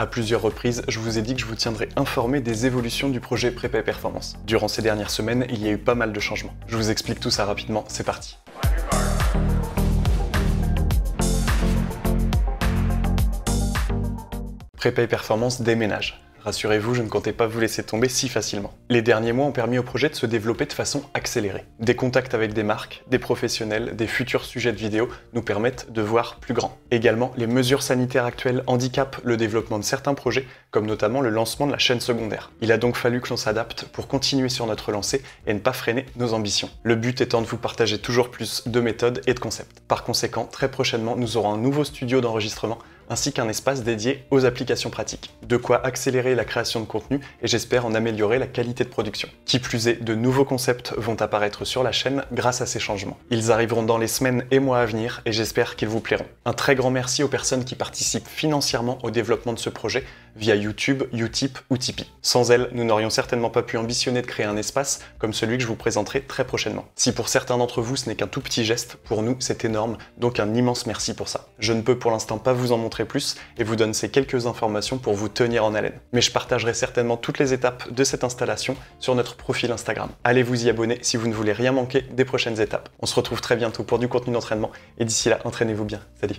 À plusieurs reprises, je vous ai dit que je vous tiendrai informé des évolutions du projet Prépa Performance. Durant ces dernières semaines, il y a eu pas mal de changements. Je vous explique tout ça rapidement, c'est parti. Prépa Performance déménage. Rassurez-vous, je ne comptais pas vous laisser tomber si facilement. Les derniers mois ont permis au projet de se développer de façon accélérée. Des contacts avec des marques, des professionnels, des futurs sujets de vidéo nous permettent de voir plus grand. Également, les mesures sanitaires actuelles handicapent le développement de certains projets, comme notamment le lancement de la chaîne secondaire. Il a donc fallu que l'on s'adapte pour continuer sur notre lancée et ne pas freiner nos ambitions. Le but étant de vous partager toujours plus de méthodes et de concepts. Par conséquent, très prochainement, nous aurons un nouveau studio d'enregistrement ainsi qu'un espace dédié aux applications pratiques. De quoi accélérer la création de contenu et j'espère en améliorer la qualité de production. Qui plus est, de nouveaux concepts vont apparaître sur la chaîne grâce à ces changements. Ils arriveront dans les semaines et mois à venir et j'espère qu'ils vous plairont. Un très grand merci aux personnes qui participent financièrement au développement de ce projet via YouTube, Utip ou Tipeee. Sans elles, nous n'aurions certainement pas pu ambitionner de créer un espace comme celui que je vous présenterai très prochainement. Si pour certains d'entre vous ce n'est qu'un tout petit geste, pour nous c'est énorme, donc un immense merci pour ça. Je ne peux pour l'instant pas vous en montrer plus et vous donne ces quelques informations pour vous tenir en haleine. Mais je partagerai certainement toutes les étapes de cette installation sur notre profil Instagram. Allez vous y abonner si vous ne voulez rien manquer des prochaines étapes. On se retrouve très bientôt pour du contenu d'entraînement et d'ici là, entraînez-vous bien. Salut